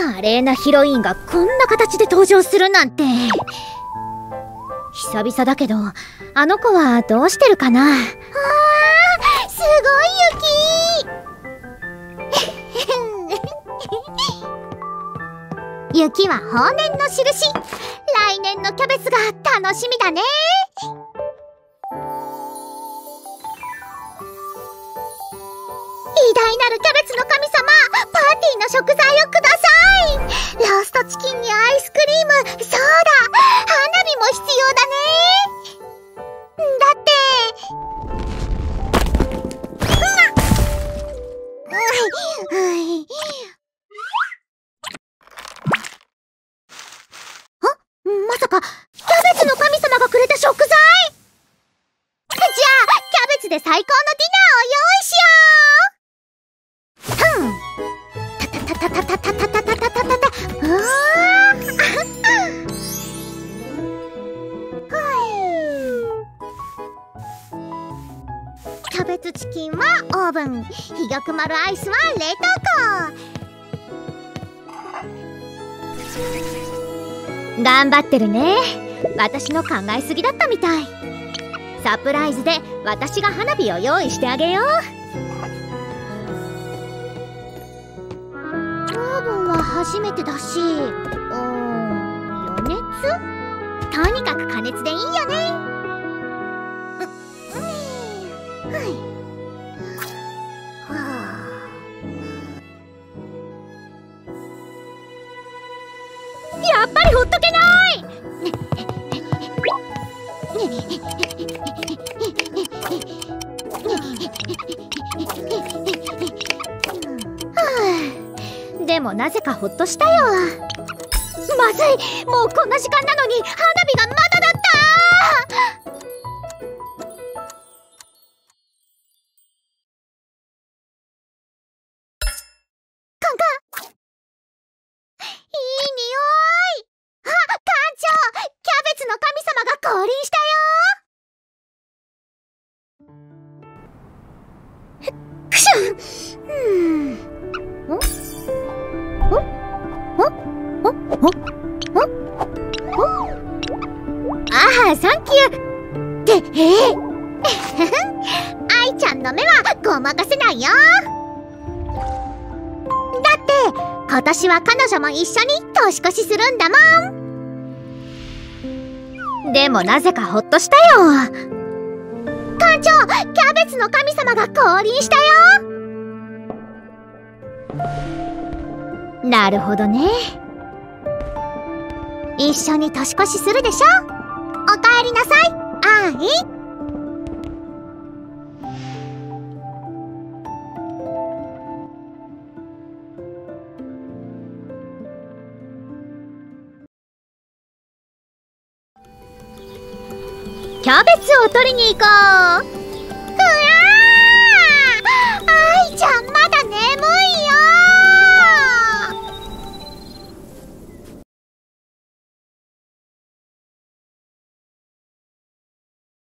華麗なヒロインがこんな形で登場するなんて。久々だけどあの子はどうしてるかな？あーすごい雪。雪は豊年の印。来年のキャベツが楽しみだね。偉大なるキャベツの神様パーティーの食材をくだ食材じゃあキャベツで最高のディナーを用意しようふんたたたたたたたたたたたたたうわキャベツチキンはオーブン。ひがく丸アイスは冷凍庫。頑張ってるね。私の考えすぎだったみたい。サプライズで私が花火を用意してあげよう。オーブンは初めてだしうん余熱？とにかく加熱でいいよね。やっぱりほっとけないでもなぜかほっとしたよ。まずい。もうこんな時間なのに花火がまだよくしゅん。うん。おおおおおおああサンキューってえ愛ちゃん。の目はごまかせないよだって今年は彼女も一緒に年越しするん。だもん。でもなぜかほっとしたよ艦長キャベツの神様が降臨したよ。なるほどね。一緒に年越しするでしょ。おかえりなさい。あい。キャベツを取りに行こう。